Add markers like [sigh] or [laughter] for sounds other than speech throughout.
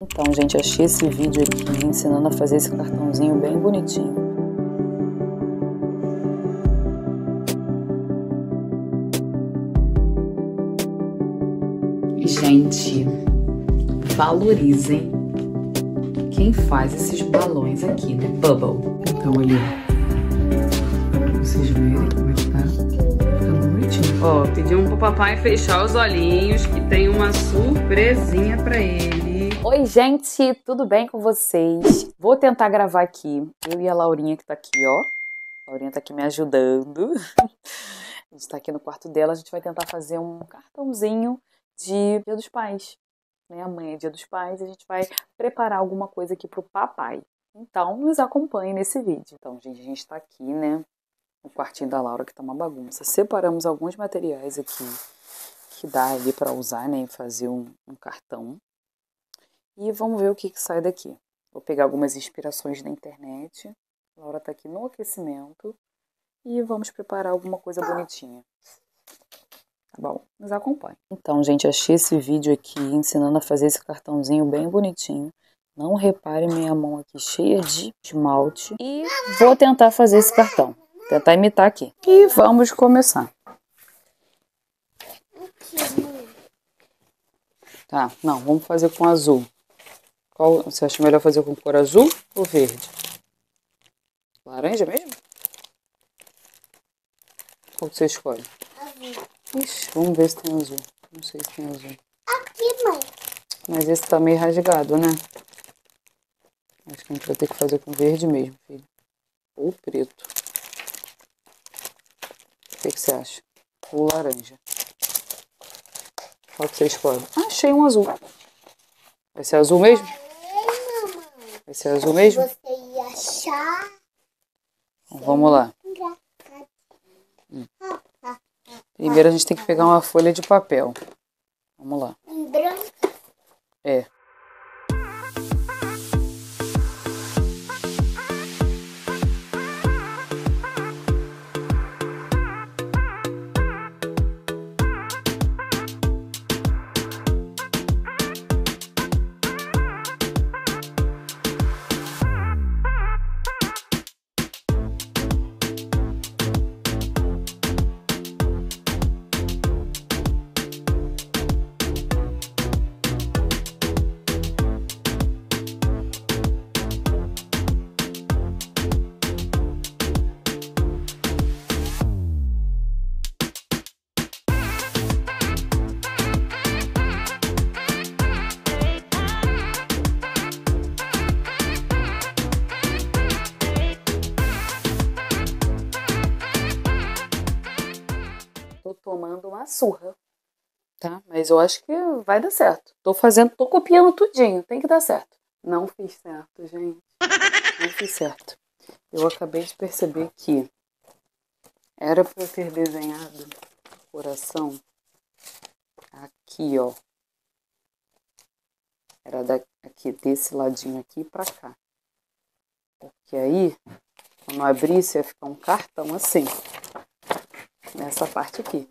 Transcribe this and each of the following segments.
Então, gente, achei esse vídeo aqui ensinando a fazer esse cartãozinho bem bonitinho. Gente, valorizem quem faz esses balões aqui, né? Bubble. Então. Pra vocês verem como é que tá. Tá bonitinho. Ó, pedimos pro papai fechar os olhinhos que tem uma surpresinha pra ele. Oi, gente, tudo bem com vocês? Vou tentar gravar aqui, eu e a Laurinha que tá aqui, ó. A Laurinha tá aqui me ajudando. [laughs] A gente tá aqui no quarto dela, a gente vai tentar fazer um cartãozinho de Dia dos Pais. Né? Amanhã é Dia dos Pais, a gente vai preparar alguma coisa aqui pro papai. Então, nos acompanhe nesse vídeo. Então, gente, a gente tá aqui, né, no quartinho da Laura, que tá uma bagunça. Separamos alguns materiais aqui que dá ali para usar, né, e fazer um, um cartão. E vamos ver o que, que sai daqui. Vou pegar algumas inspirações da internet. A Laura tá aqui no aquecimento. E vamos preparar alguma coisa bonitinha. Tá bom? Nos acompanhe. Então, gente, achei esse vídeo aqui ensinando a fazer esse cartãozinho bem bonitinho. Não repare minha mão aqui cheia de esmalte. E vou tentar fazer esse cartão. Tentar imitar aqui. E vamos começar. Tá, não, vamos fazer com azul. Qual você acha melhor fazer com cor azul ou verde? Laranja mesmo? Qual você escolhe? Azul. Ixi, vamos ver se tem azul. Não sei se tem azul. Aqui, mãe. Mas esse tá meio rasgado, né? Acho que a gente vai ter que fazer com verde mesmo, filho. Ou preto. O que, que você acha? Ou laranja? Qual que você escolhe? Ah, achei um azul. Vai ser azul mesmo? Vai ser azul mesmo? Você ia achar. Então, vamos lá. Primeiro a gente tem que pegar uma folha de papel. Vamos lá. Em branco. É. tomando uma surra. Tá? Mas eu acho que vai dar certo. Tô fazendo, tô copiando tudinho. Tem que dar certo. Não fiz certo, gente. Não fiz certo. Eu acabei de perceber que era pra eu ter desenhado o coração aqui, ó. Era daqui, desse ladinho aqui pra cá. Porque aí, quando abrisse, ia ficar um cartão assim. Nessa parte aqui.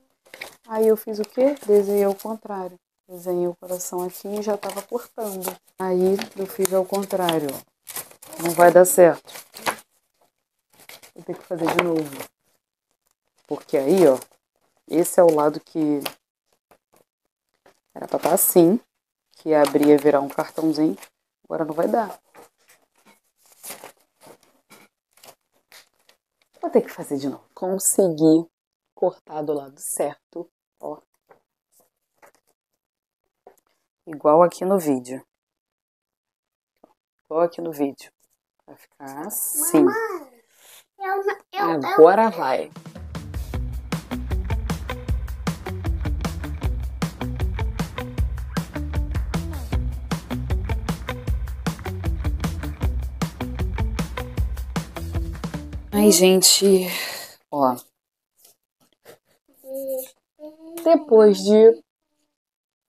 Aí eu fiz o quê? Desenhei ao contrário. Desenhei o coração aqui e já tava cortando. Aí eu fiz ao contrário. Não vai dar certo. Vou ter que fazer de novo. Porque aí, ó, esse é o lado que era pra estar assim, que ia abrir e virar um cartãozinho. Agora não vai dar. Vou ter que fazer de novo. Consegui cortar do lado certo, ó. Igual aqui no vídeo. Igual aqui no vídeo. Vai ficar assim. Mamãe, eu, eu, eu, Agora vai. Ai, gente, ó. Depois de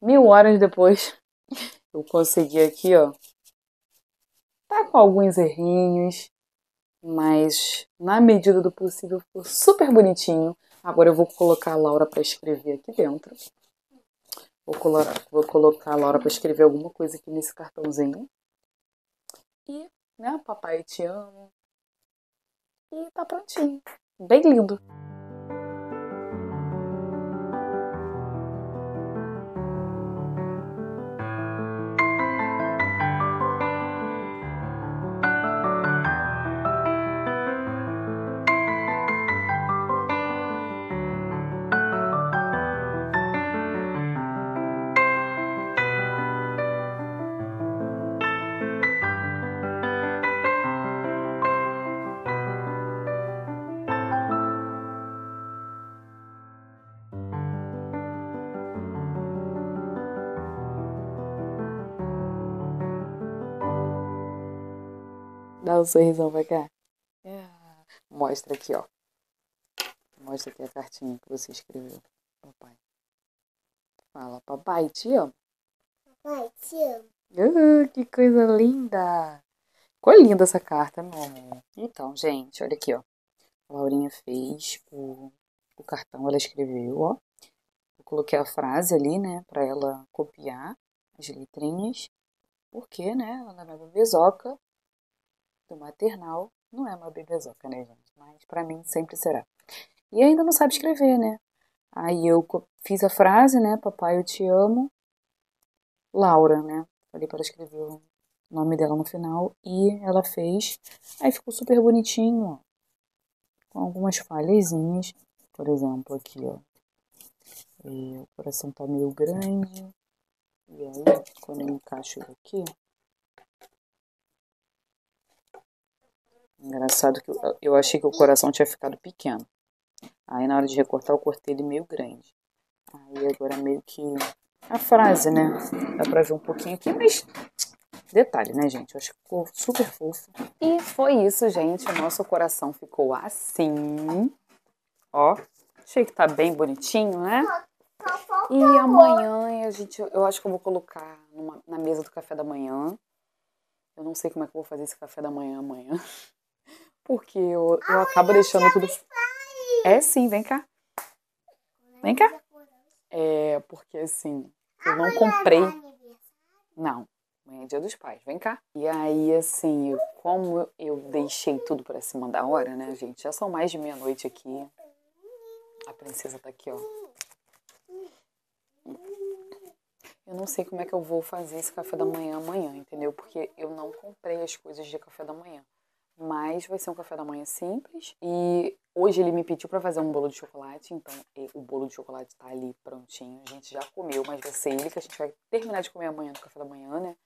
mil horas depois, [laughs] eu consegui aqui, ó. Tá com alguns errinhos, mas na medida do possível ficou super bonitinho. Agora eu vou colocar a Laura para escrever aqui dentro. Vou, vou colocar a Laura para escrever alguma coisa aqui nesse cartãozinho. E, né, papai te amo. E tá prontinho. Bem lindo. Um sorrisão pra cá. Ah, mostra aqui, ó. Mostra aqui a cartinha que você escreveu. Papai. Fala, papai, te amo. Papai, te amo. Uh, que coisa linda! Ficou linda essa carta, não? Então, gente, olha aqui, ó. A Laurinha fez o, o cartão, ela escreveu, ó. Eu coloquei a frase ali, né, pra ela copiar as letrinhas. Porque, né, ela é bebezoca do maternal. Não é uma bebezoca, né, gente? Mas pra mim sempre será. E ainda não sabe escrever, né? Aí eu fiz a frase, né? Papai, eu te amo. Laura, né? Falei para escrever o nome dela no final. E ela fez. Aí ficou super bonitinho, ó. Com algumas falhazinhas. Por exemplo, aqui, ó. E o coração tá meio grande. E aí, quando eu encaixo ele aqui. Engraçado que eu, achei que o coração tinha ficado pequeno. Aí na hora de recortar eu cortei ele meio grande. Aí agora meio que a frase, né? Dá pra ver um pouquinho aqui, mas detalhe, né, gente? Eu acho que ficou super fofo. E foi isso, gente. O nosso coração ficou assim. Ó. Achei que tá bem bonitinho, né? E amanhã a gente, eu acho que eu vou colocar numa, na mesa do café da manhã. Eu não sei como é que eu vou fazer esse café da manhã amanhã. Porque eu, eu acabo deixando tudo. É sim, vem cá. Vem cá. É, porque assim, eu não comprei. Não, amanhã é dia dos pais, vem cá. E aí, assim, eu, como eu deixei tudo pra cima da hora, né, gente? Já são mais de meia-noite aqui. A princesa tá aqui, ó. Eu não sei como é que eu vou fazer esse café da manhã amanhã, entendeu? Porque eu não comprei as coisas de café da manhã. Mas vai ser um café da manhã simples. E hoje ele me pediu para fazer um bolo de chocolate, então o bolo de chocolate tá ali prontinho. A gente já comeu, mas vai ser ele que a gente vai terminar de comer amanhã no café da manhã, né?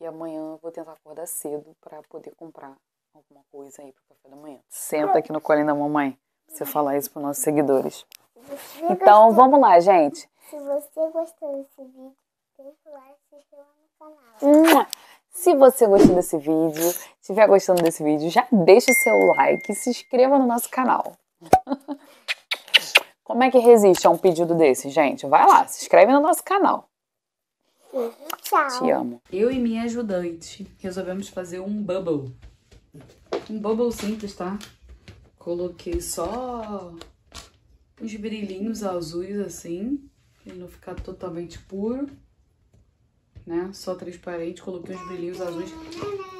E amanhã eu vou tentar acordar cedo para poder comprar alguma coisa aí pro café da manhã. Senta aqui no colinho da mamãe pra você falar isso pros nossos seguidores. Então vamos lá, gente. Se você gostou desse vídeo, deixa o like e se inscreva no canal. Se você gostou desse vídeo, estiver gostando desse vídeo, já deixa o seu like e se inscreva no nosso canal. [laughs] Como é que resiste a um pedido desse, gente? Vai lá, se inscreve no nosso canal. Tchau. Te amo. Eu e minha ajudante resolvemos fazer um bubble. Um bubble simples, tá? Coloquei só uns brilhinhos azuis assim, pra ele não ficar totalmente puro né? Só transparente, coloquei uns brilhinhos azuis.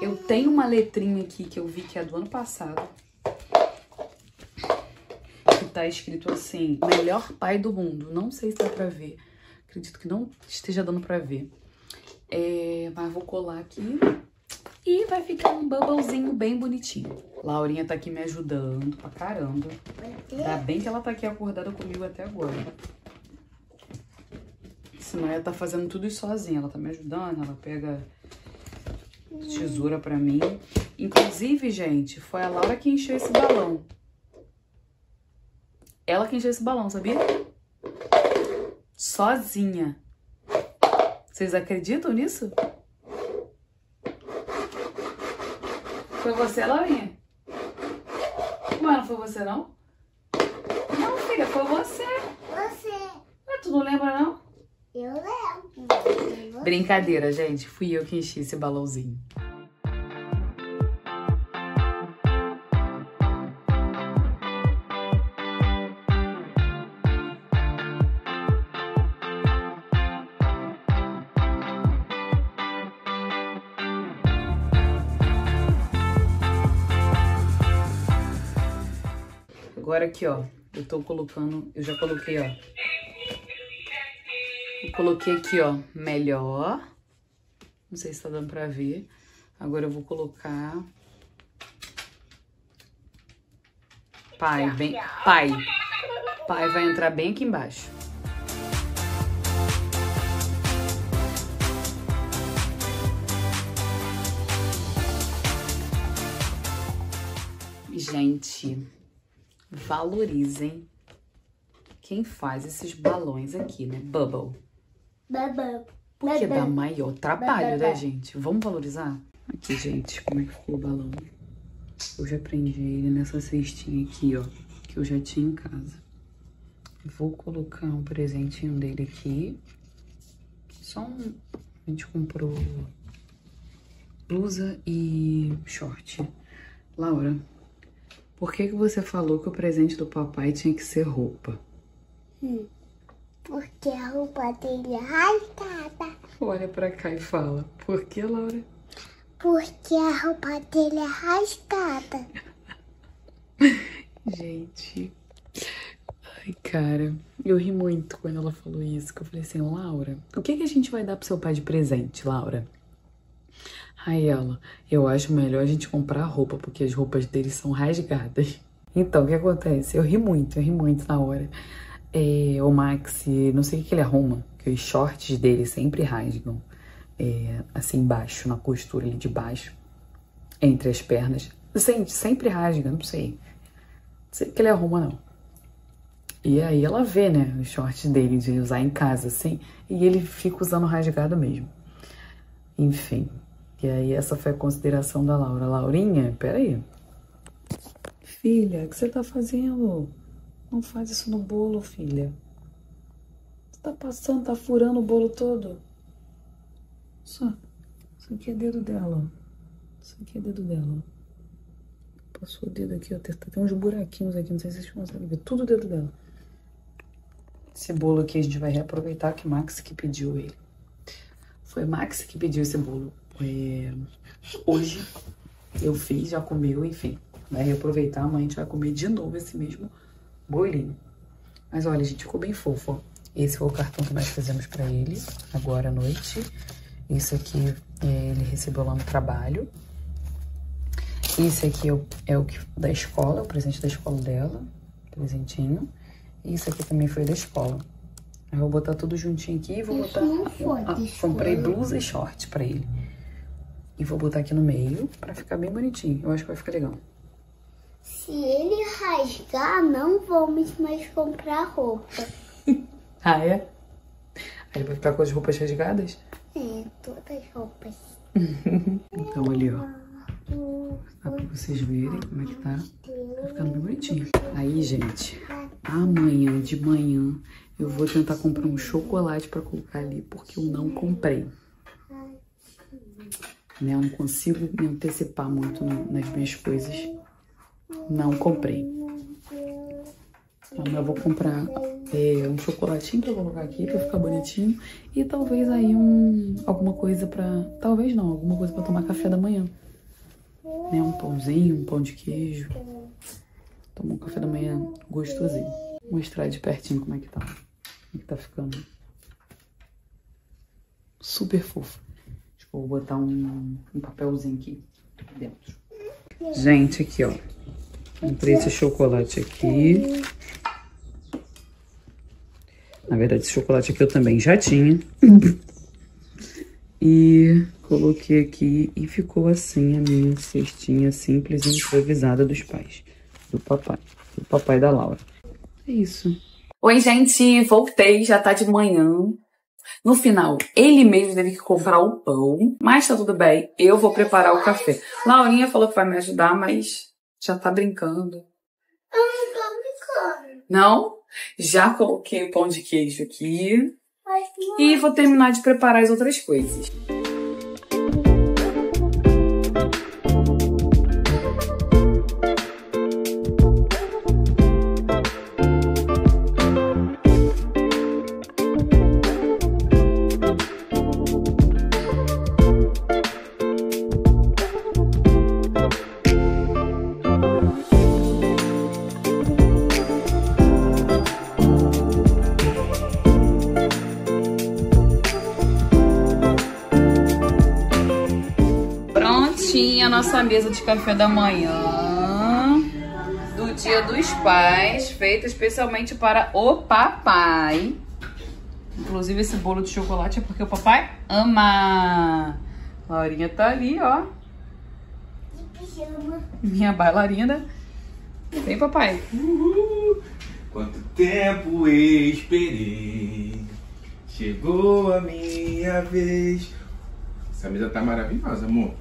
Eu tenho uma letrinha aqui que eu vi que é do ano passado. Que tá escrito assim, melhor pai do mundo. Não sei se dá pra ver. Acredito que não esteja dando pra ver. É, mas vou colar aqui. E vai ficar um bubblezinho bem bonitinho. Laurinha tá aqui me ajudando pra caramba. Ainda bem que ela tá aqui acordada comigo até agora. Senão ela tá fazendo tudo isso sozinha. Ela tá me ajudando, ela pega tesoura pra mim. Inclusive, gente, foi a Laura que encheu esse balão. Ela que encheu esse balão, sabia? Sozinha. Vocês acreditam nisso? Foi você, Laurinha? Ué, não foi você, não? Não, filha, foi você. Você. Mas tu não lembra, não? Brincadeira, gente. Fui eu que enchi esse balãozinho. Agora aqui, ó, eu tô colocando, eu já coloquei, ó, eu coloquei aqui, ó, melhor. Não sei se tá dando pra ver. Agora eu vou colocar... Pai, bem... Pai. Pai vai entrar bem aqui embaixo. Gente, valorizem quem faz esses balões aqui, né? Bubble. Porque dá maior trabalho, né, gente? Vamos valorizar? Aqui, gente, como é que ficou o balão? Eu já prendi ele nessa cestinha aqui, ó, que eu já tinha em casa. Vou colocar um presentinho dele aqui. Só um... A gente comprou blusa e short. Laura, por que, que você falou que o presente do papai tinha que ser roupa? Hum. Porque a roupa dele é rasgada. Olha pra cá e fala. Por que, Laura? Porque a roupa dele é rasgada. [laughs] Gente. Ai, cara. Eu ri muito quando ela falou isso. Que eu falei assim, Laura, o que, que a gente vai dar pro seu pai de presente, Laura? Aí ela, eu acho melhor a gente comprar roupa, porque as roupas dele são rasgadas. Então, o que acontece? Eu ri muito, eu ri muito na hora. É, o Max, não sei o que ele arruma, que os shorts dele sempre rasgam. É, assim, embaixo, na costura ali de baixo, entre as pernas. Sempre, sempre rasga, não sei. Não sei o que ele arruma, não. E aí ela vê, né, os shorts dele de usar em casa, assim, e ele fica usando rasgado mesmo. Enfim, e aí essa foi a consideração da Laura. Laurinha, peraí. Filha, o que você tá fazendo? Não faz isso no bolo, filha. Você tá passando, tá furando o bolo todo. Só. Isso aqui é dedo dela, ó. Isso aqui é dedo dela, ó. Passou o dedo aqui, ó. Tem uns buraquinhos aqui, não sei se vocês conseguem ver. Tudo dedo dela. Esse bolo aqui a gente vai reaproveitar que Max que pediu ele. Foi Max que pediu esse bolo. É, hoje eu fiz, já comeu, enfim. Vai reaproveitar, amanhã a gente vai comer de novo esse mesmo bolinho. Mas olha, gente, ficou bem fofo, ó. Esse foi o cartão que nós fizemos pra ele, agora à noite. Isso aqui é, ele recebeu lá no trabalho. Esse aqui é o, é o que, da escola, o presente da escola dela, presentinho. E isso aqui também foi da escola. Eu vou botar tudo juntinho aqui e vou Isso botar... Ah, comprei blusa e short pra ele. E vou botar aqui no meio pra ficar bem bonitinho. Eu acho que vai ficar legal. Se ele rasgar, não vamos mais comprar roupa. [laughs] Ah, é? Aí ele vai ficar com as roupas rasgadas? É, todas as roupas. [laughs] Então ali, ó. Dá pra vocês verem como é que tá. Tá ficando bem bonitinho. Aí, gente, amanhã de manhã eu vou tentar comprar um chocolate pra colocar ali, porque eu não comprei. Né? Eu não consigo me antecipar muito nas minhas coisas. Não comprei. Amanhã eu vou comprar é, um chocolatinho pra colocar aqui, pra ficar bonitinho. E talvez aí um, alguma coisa pra... Talvez não, alguma coisa pra tomar café da manhã. Né? Um pãozinho, um pão de queijo. Tomar um café da manhã gostosinho. Vou mostrar de pertinho como é que tá. Como é que tá ficando. Super fofo. Acho que eu vou botar um, um papelzinho aqui dentro. Gente, aqui, ó. Comprei esse chocolate aqui. Na verdade, esse chocolate aqui eu também já tinha. E coloquei aqui e ficou assim a minha cestinha simples e improvisada dos pais. Do papai. Do papai da Laura. É isso. Oi, gente. Voltei. Já tá de manhã. No final, ele mesmo teve que comprar o pão. Mas tá tudo bem. Eu vou preparar o café. Laurinha falou que vai me ajudar, mas já tá brincando. Eu não tô brincando. Não? Já coloquei o pão de queijo aqui. Mas E vou terminar de preparar as outras coisas. Nossa mesa de café da manhã do Dia dos Pais, feita especialmente para o papai. Inclusive esse bolo de chocolate é porque o papai ama. Laurinha tá ali, ó. Minha bailarina. Vem, papai. Uhul. Quanto tempo esperei, chegou a minha vez. Essa mesa tá maravilhosa, amor.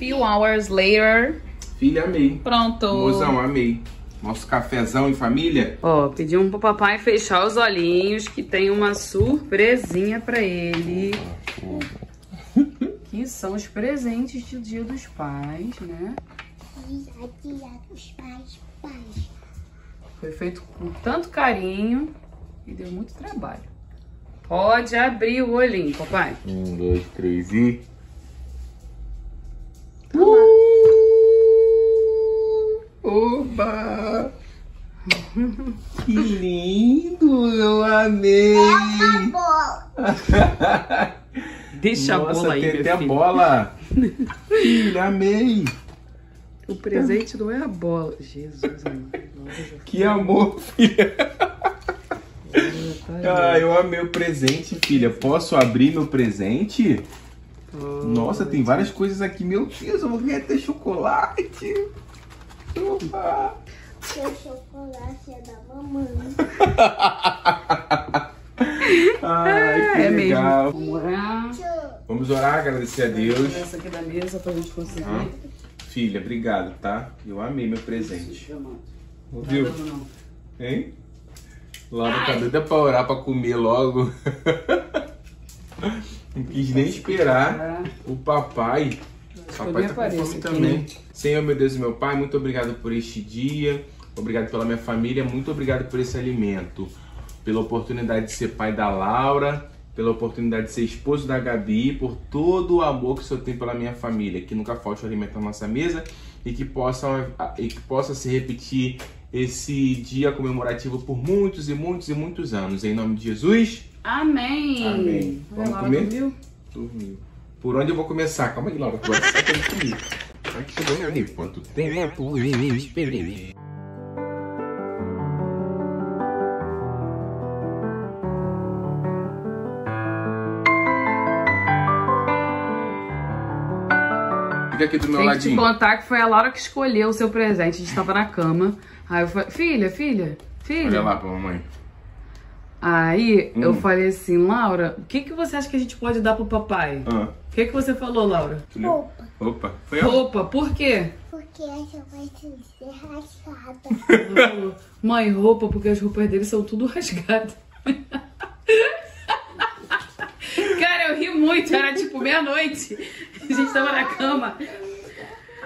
Few hours later. Filha, amei. Pronto. Mozão, amei. Nosso cafezão em família. Ó, pedimos pro papai fechar os olhinhos que tem uma surpresinha pra ele. [laughs] Que são os presentes do Dia dos Pais, né? Dia, dia dos pais, pais. Foi feito com tanto carinho e deu muito trabalho. Pode abrir o olhinho, papai. Um, dois, três e. Uh! Oba! Que lindo! Eu amei! Bola. [laughs] Deixa Nossa, a bola aí, tem até a bola! [laughs] Filha, amei! O presente não é a bola. Jesus. Que amor, filha! [laughs] Ah, eu amei o presente, filha. Posso abrir meu presente? Nossa, tem várias coisas aqui. Meu Deus, eu vou ganhar até chocolate. Opa! Seu chocolate é da mamãe. Ai, que É mesmo. legal. Vamos orar. Tchau. Vamos orar, agradecer a Deus. Essa aqui da mesa pra gente conseguir. Ah, filha, obrigado, tá? Eu amei meu presente. Ouviu? Não. Hein? Laura tá doida pra orar pra comer logo. [laughs] Não quis nem esperar o papai. O papai tá com fome também. né? Senhor, meu Deus e meu Pai, muito obrigado por este dia. Obrigado pela minha família. Muito obrigado por esse alimento. Pela oportunidade de ser pai da Laura. Pela oportunidade de ser esposo da Gabi. Por todo o amor que o Senhor tem pela minha família. Que nunca falte o alimento na nossa mesa. E que possa, e que possa se repetir esse dia comemorativo por muitos e muitos e muitos anos. Em nome de Jesus. Amém. Amém. Vamos lá, comer? dormiu? Dormiu. Por onde eu vou começar? Calma aí, Laura. Tendo comigo. Ai, que chegou. Quanto tempo eu esperei. Fica aqui do meu Tem que contar que foi a Laura que escolheu o seu presente. A gente tava na cama. Aí eu falei, filha, filha, filha. Olha lá pra mamãe. Aí eu Hum. falei assim, Laura, o que, que você acha que a gente pode dar pro papai? Ah, O que, que você falou, Laura? Roupa. Opa, foi. Roupa, por quê? Porque essa vai ser rasgada. Ela [laughs] falou, Mãe, roupa, porque as roupas dele são tudo rasgadas. [laughs] Cara, eu ri muito, era tipo meia-noite. A gente tava na cama.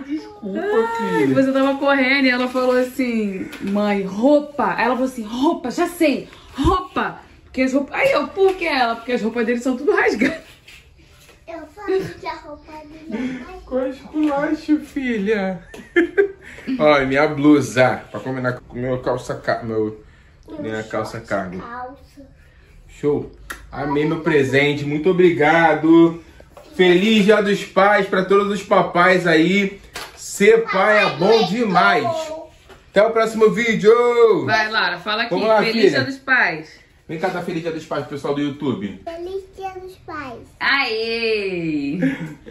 Desculpa, Ai, filha. você tava correndo e ela falou assim, mãe, roupa. Aí ela falou assim, roupa, já sei, roupa. Porque as roupas. Aí eu, por que ela? Porque as roupas dele são tudo rasgadas. Eu falei que a roupa dele é Qual esculacho, filha? [laughs] Olha, minha blusa. Pra combinar com meu calça ca... meu Minha calça cargo. calça. Show. Amei meu presente. Muito obrigado. Feliz Dia dos Pais pra todos os papais aí. Ser pai é bom demais. Até o próximo vídeo. Vai, Lara, fala aqui. Vamos lá, Feliz filha. Dia dos Pais. Vem cá dar Feliz Dia dos Pais pro pessoal do YouTube. Feliz dia dos pais. Aê! [laughs]